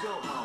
go.